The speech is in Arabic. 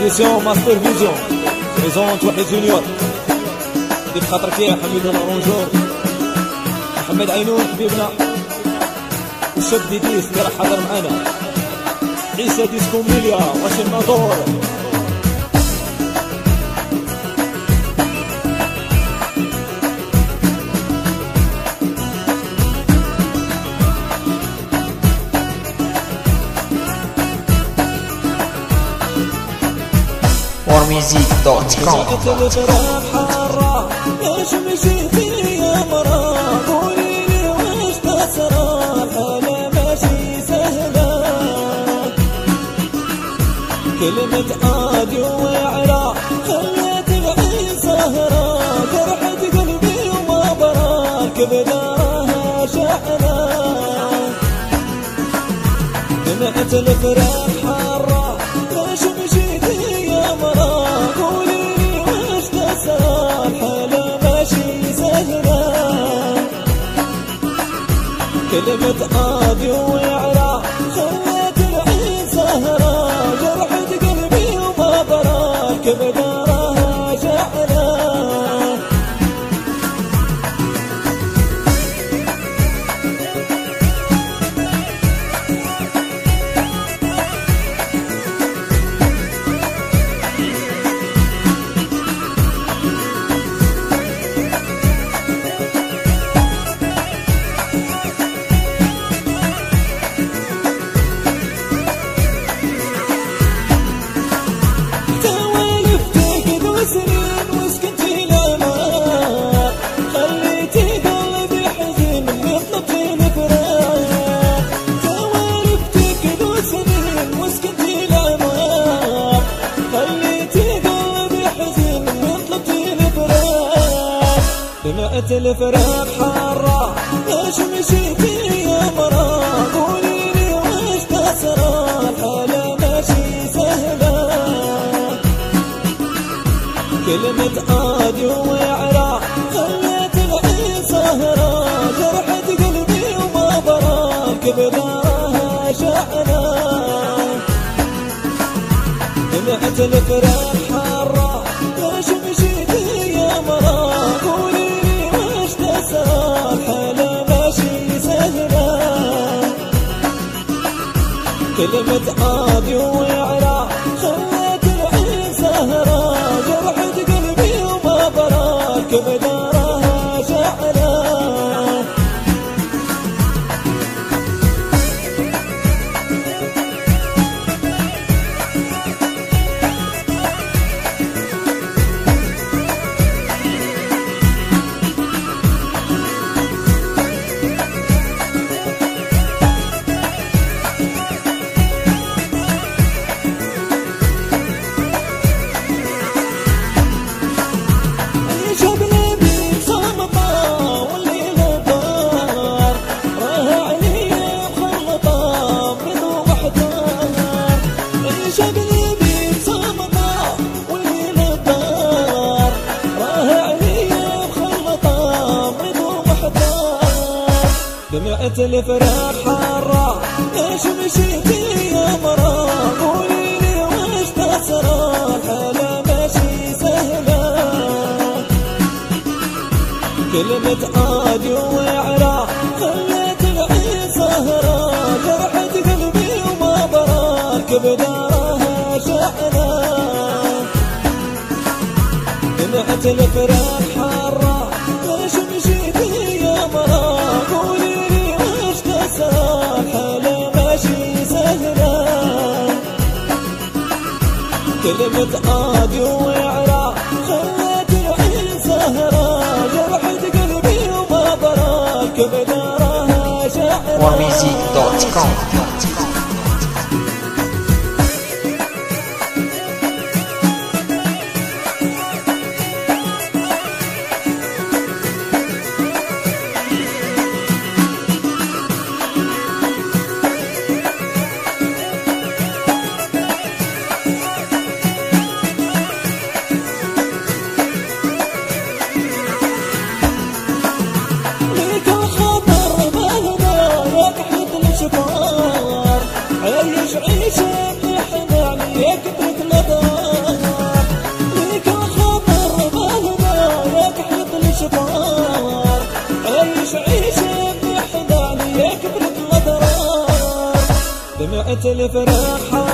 إديسيون ماستر فيزيون بريزونت وحيد جونيور دي بخاطرك يا حميد الرونجور محمد عينون حبيبنا وشاب ديديس اللي راح حضر معانا عيسى ديسكو ميليا واش الحالة ماشي سهلة كلمة عادي وعرا خليت العين سهرة جرحت قلبي وما براك بدارها شعلة دمعت الفراق حارة. كلمة عادي وعرا دمعت الفراق حارة. ليش مشيتي يا مرا قولي لي وش تسرى الحالة ماشي سهلة. كلمة عادي وعرا خليت العين سهرة جرحت قلبي وما براك بدارها شعلة دمعت الفراق حارة. ليش مشيتي كلمة عادي وعرا خليت العين سهرة جرحت قلبي وما براك بدارها شعلة. دمعت الفراق حارة. ليش مشيتي يا مرا قولي لي وش تسرى الحالة ماشي سهلة. كلمة عادي وعرا خليت العين سهرة. جرحت قلبي وما براك بدارها شعلة دمعت الفراق حارة. كلمة عادي وعرا خليت العين سهرة جرحت قلبي وما براك بدارها شعرة سمعت الفرح حارة ليش